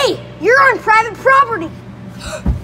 Hey, you're on private property.